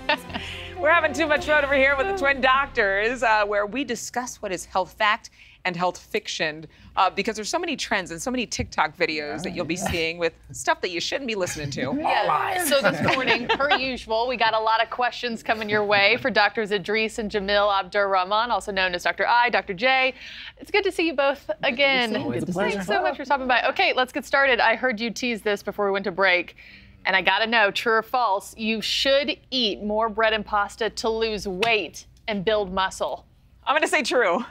We're having too much fun over here with the Twin Doctors, uh, where we discuss what is health fact and health fiction, uh, because there's so many trends and so many TikTok videos that you'll be seeing with stuff that you shouldn't be listening to. Yeah. So this morning, per usual, we got a lot of questions coming your way for Doctors Idris and Jamil Abdur Rahman, also known as Dr. I, Dr. J. It's good to see you both again. Always a pleasure. Thanks so much for stopping by. Okay, let's get started. I heard you tease this before we went to break. And I gotta know, true or false, you should eat more bread and pasta to lose weight and build muscle. I'm to say true.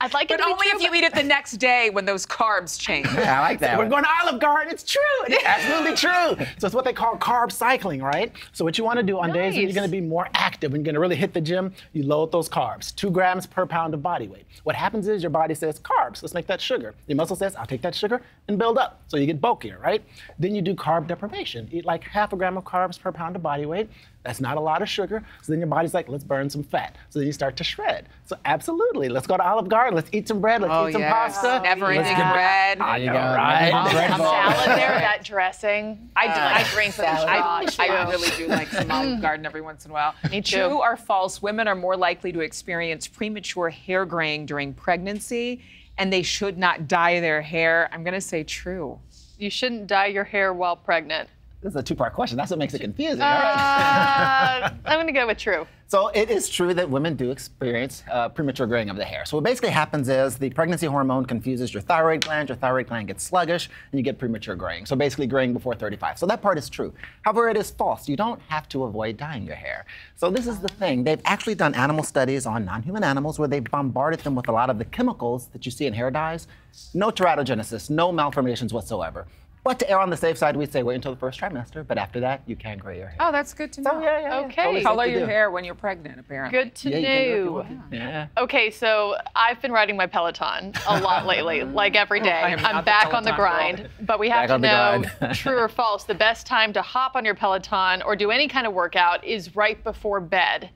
I'd like it But to be only true, if you but- eat it the next day when those carbs change. Yeah, I like that. We're going to Olive Garden. It's true. It's absolutely true. So it's what they call carb cycling, right? So what you want to do on days when you're going to be more active and you're going to really hit the gym, you load those carbs, two grams per pound of body weight. What happens is your body says carbs. Let's make that sugar. Your muscle says I'll take that sugar and build up. So you get bulkier, right? Then you do carb deprivation. Eat like half a gram of carbs per pound of body weight. That's not a lot of sugar. So then your body's like, let's burn some fat. So then you start to shred. So absolutely, let's go to Olive Garden. Let's eat some bread. Let's Oh, eat some yes. pasta. Never Let's ending get- bread. I you know, go. right? Some salad there, that dressing. I, do, I uh, drink some I, oh, I really do like some Olive Garden every once in a while. Me too. True or false, women are more likely to experience premature hair graying during pregnancy, and they should not dye their hair. I'm going to say true. You shouldn't dye your hair while pregnant. This is a two-part question. That's what makes it confusing. all right? Uh, I'm gonna go with true. So it is true that women do experience uh, premature graying of the hair. So what basically happens is the pregnancy hormone confuses your thyroid gland, your thyroid gland gets sluggish, and you get premature graying. So basically graying before 35. So that part is true. However, it is false. You don't have to avoid dyeing your hair. So this is the thing. They've actually done animal studies on non-human animals where they bombarded them with a lot of the chemicals that you see in hair dyes. No teratogenesis, no malformations whatsoever. But to err on the safe side, we'd say wait until the first trimester. But after that, you can gray your hair. Oh, that's good to know. So, yeah, yeah, yeah. Okay. Totally Color your do. hair when you're pregnant, apparently. Good to Yeah, you can do it if you know. want. Yeah. Okay, so I've been riding my Peloton a lot lately, like every day. I am not I'm the back on the Peloton grind, but we have Back to know true or false. The best time to hop on your Peloton or do any kind of workout is right before bed.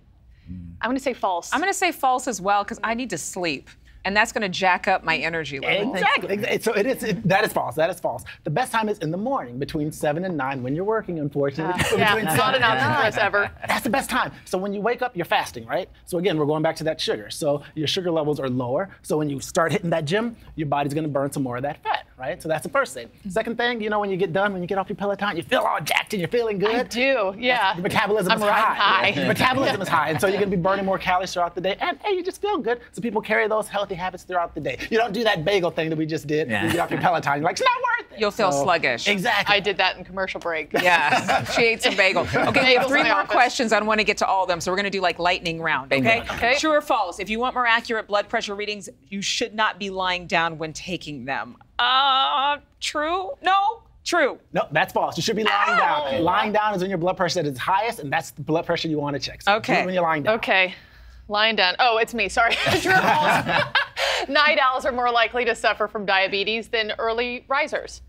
Hmm. I'm gonna say false. I'm going to say false as well because I need to sleep, and that's going to jack up my energy level. Exactly. Exactly. So it is. It, that is false. That is false. The best time is in the morning between seven and nine when you're working. Unfortunately, Uh, yeah, Between not seven an and option for nine. us ever. That's the best time. So when you wake up, you're fasting, right? So again, we're going back to that sugar. So your sugar levels are lower. So when you start hitting that gym, your body's going to burn some more of that fat, right? So that's the first thing. Second thing, you know, when you get done, when you get off your Peloton, you feel all jacked and you're feeling good. I do, yeah. Your metabolism I'm is high. high. Your metabolism is high, and so you're gonna be burning more calories throughout the day, and hey, you just feel good. So people carry those healthy habits throughout the day. You don't do that bagel thing that we just did. Yeah. You get off your Peloton, you're like, it's not worth it. You'll feel So- sluggish. Exactly. I did that in commercial break. Yeah, she ate some bagel. Okay, we have three more office. questions. I don't want to get to all of them, so we're going to do like lightning round. Bingo. Okay? Okay. True or false? If you want more accurate blood pressure readings, you should not be lying down when taking them. Uh, true? No. True. No, that's false. You should be lying Ow! down. Lying down is when your blood pressure is its highest, and that's the blood pressure you want to check. So Okay. when you're lying down. Okay. Lying down. Oh, it's me. Sorry. True or false? Night owls are more likely to suffer from diabetes than early risers.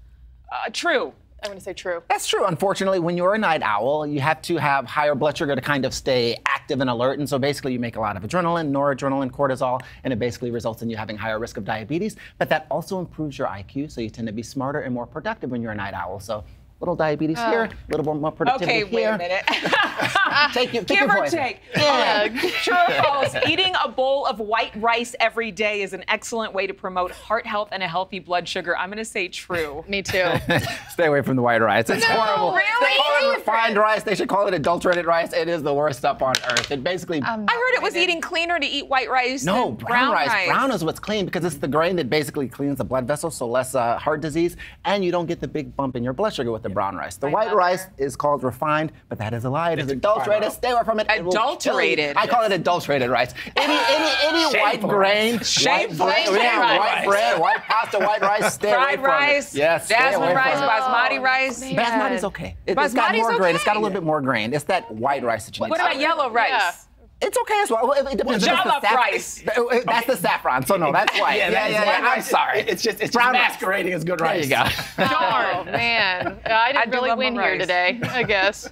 Uh, true. I'm going to say true. That's true. Unfortunately, when you're a night owl, you have to have higher blood sugar to kind of stay active and alert. And so basically, you make a lot of adrenaline, noradrenaline, cortisol, and it basically results in you having higher risk of diabetes. But that also improves your IQ, so you tend to be smarter and more productive when you're a night owl. So little diabetes oh. here, a little more, more productivity Okay, wait a minute. Take, your- take Give your or take. Yeah. Okay, True or false? Eating a bowl of white rice every day is an excellent way to promote heart health and a healthy blood sugar. I'm going to say true. Me too. Stay away from the white rice. It's horrible. really? They call it refined rice. They should call it adulterated rice. It is the worst stuff on earth. It basically I heard it was eating cleaner to eat white rice No, than brown, rice. Brown is what's clean because it's the grain that basically cleans the blood vessels, so less uh, heart disease, and you don't get the big bump in your blood sugar with the brown rice. The white mother. rice is called refined, but that is a lie. It is adulterated. Stay away from it. It will kill you. Adulterated. I call it adulterated rice. Any any any white grain, Shameful. white, bread, yeah, Shameful. white bread, white pasta, white rice. Stay Fried away from rice, it. Yes, stay away jasmine rice, basmati rice. man. Basmati's okay. It, has got more grain. It's got a little bit more grain. It's that white rice that you need. What about yellow rice? Yeah. It's okay as well. It, it depends. Well, if it's the jollof saff- rice. Uh, That's the saffron. So no, that's white. Yeah, yeah, that is yeah. white I'm rice. sorry. It's just it's Brown just rice. masquerading as good There rice. you go. Oh man, I didn't do really win here rice. today. I guess.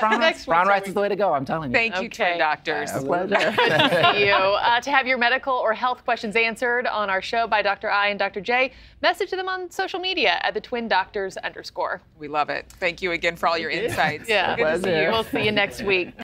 Brown rice, brown rice is the way to go. I'm telling you. Thank you, Okay. Twin Doctors. A pleasure. to see you. Uh, to have your medical or health questions answered on our show by Dr. I and Dr. J, message to them on social media at the Twin Doctors underscore. We love it. Thank you again for all your insights. Yeah. Good to see you. We'll see you next week.